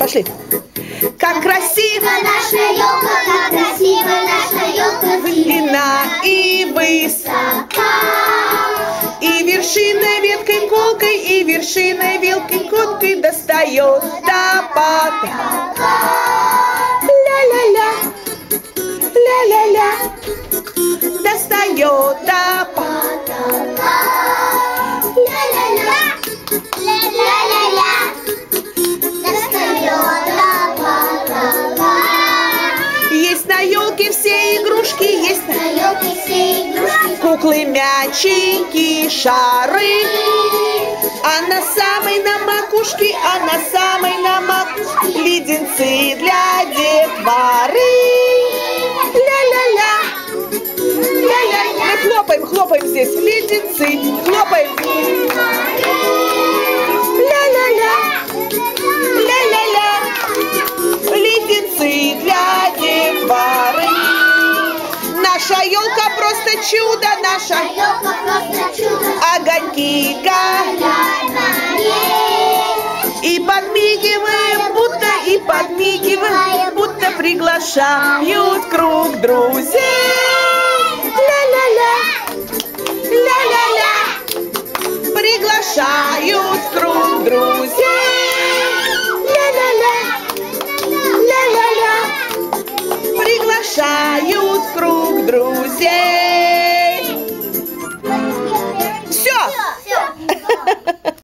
Пошли. Как красиво наша елка, как красиво наша елка, длина и высока. И вершиной веткой колкой, и вершиной вилкой коткой достает до потолка. Ля-ля-ля, ля-ля-ля, достает до потолка. Игрушки, есть на На елке все игрушки, куклы, мячики, шары. А на самой на макушке, а на самой на макушке леденцы для детворы. Ля-ля-ля, ля-ля. Мы хлопаем, хлопаем здесь. Леденцы, хлопаем. просто чудо наше, огоньки горят. И подмигиваем, будто и подмигиваем, будто приглашают круг друзей. Ля-ля-ля, ля-ля-ля, приглашают.